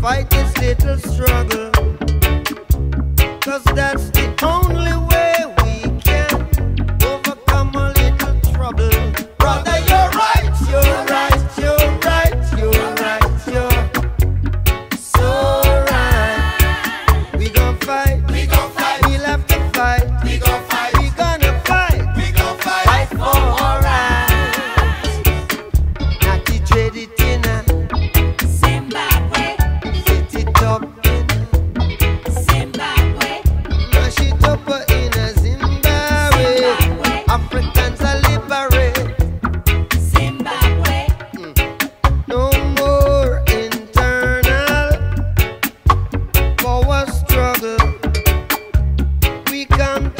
fight this little struggle. Cause that's the only way. Birmingham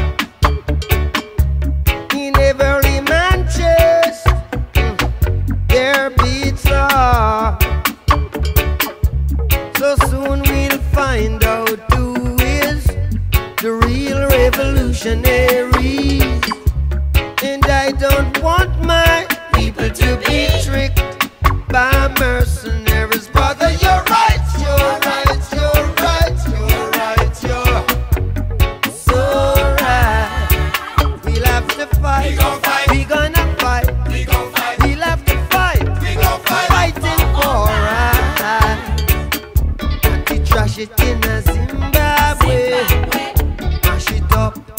their pizza. So soon we'll find out who is the real revolutionary. And I don't want Zimbabwe. Zimbabwe. Mash it up.